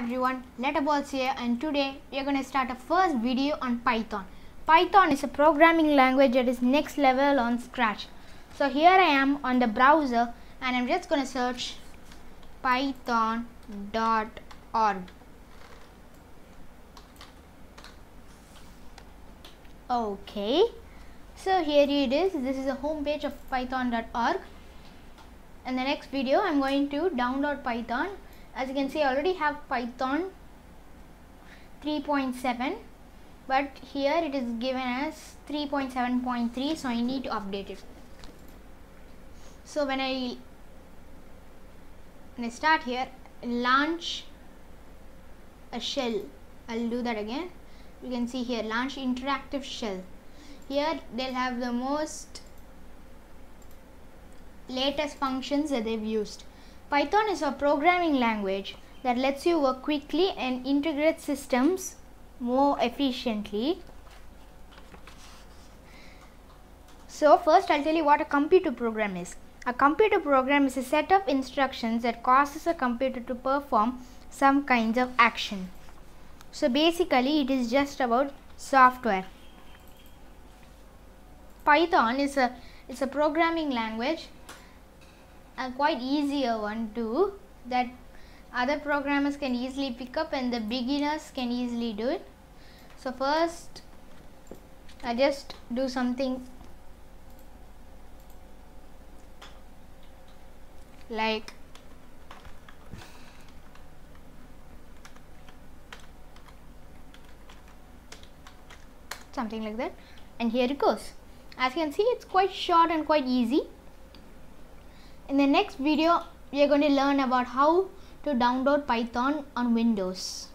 everyone, Letterballs here and today we are going to start a first video on Python. Python is a programming language that is next level on Scratch. So here I am on the browser and I'm just going to search python.org. Okay, so here it is. This is the home page of python.org. In the next video, I'm going to download Python as you can see I already have Python 3.7 but here it is given as 3.7.3 so I need to update it. So when I when I start here launch a shell. I'll do that again. You can see here launch interactive shell. Here they'll have the most latest functions that they've used Python is a programming language that lets you work quickly and integrate systems more efficiently. So first I'll tell you what a computer program is. A computer program is a set of instructions that causes a computer to perform some kinds of action. So basically it is just about software. Python is a it's a programming language a quite easier one too that other programmers can easily pick up and the beginners can easily do it. So first I just do something like something like that. And here it goes. As you can see it's quite short and quite easy in the next video, we are going to learn about how to download Python on Windows.